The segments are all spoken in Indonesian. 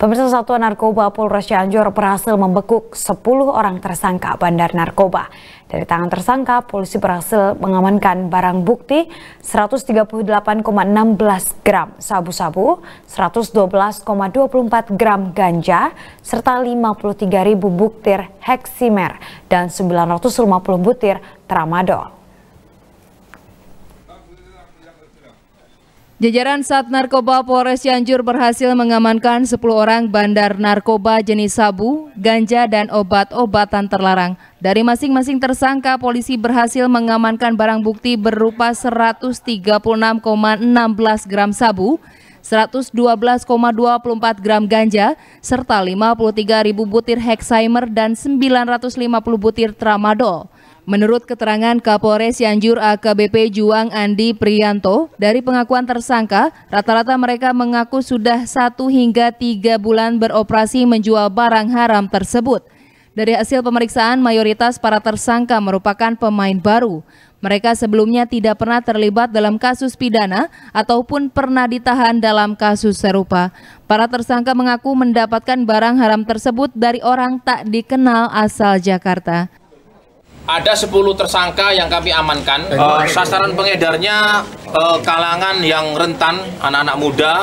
Pemirsa Satuan Narkoba Polres Cianjur berhasil membekuk 10 orang tersangka bandar narkoba. Dari tangan tersangka, polisi berhasil mengamankan barang bukti 138,16 gram sabu-sabu, 112,24 gram ganja, serta 53 ribu buktir heksimer dan 950 butir tramadol. Jajaran Sat Narkoba Polres Cianjur berhasil mengamankan 10 orang bandar narkoba jenis sabu, ganja, dan obat-obatan terlarang. Dari masing-masing tersangka, polisi berhasil mengamankan barang bukti berupa 136,16 gram sabu, 112,24 gram ganja, serta 53 ribu butir Hexheimer dan 950 butir tramadol. Menurut keterangan Kapolres Cianjur AKBP Juang Andi Prianto, dari pengakuan tersangka, rata-rata mereka mengaku sudah satu hingga tiga bulan beroperasi menjual barang haram tersebut. Dari hasil pemeriksaan, mayoritas para tersangka merupakan pemain baru. Mereka sebelumnya tidak pernah terlibat dalam kasus pidana ataupun pernah ditahan dalam kasus serupa. Para tersangka mengaku mendapatkan barang haram tersebut dari orang tak dikenal asal Jakarta. Ada 10 tersangka yang kami amankan. Uh, sasaran pengedarnya uh, kalangan yang rentan, anak-anak muda,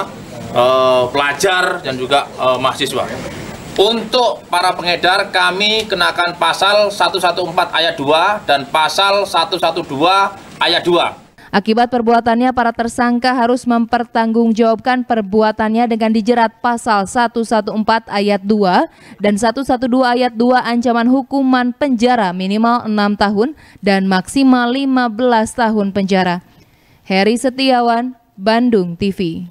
uh, pelajar, dan juga uh, mahasiswa. Untuk para pengedar kami kenakan pasal 114 ayat 2 dan pasal 112 ayat 2. Akibat perbuatannya, para tersangka harus mempertanggungjawabkan perbuatannya dengan dijerat pasal 114 ayat 2 dan 112 ayat 2 ancaman hukuman penjara minimal 6 tahun dan maksimal 15 tahun penjara. Heri Setiawan, Bandung TV.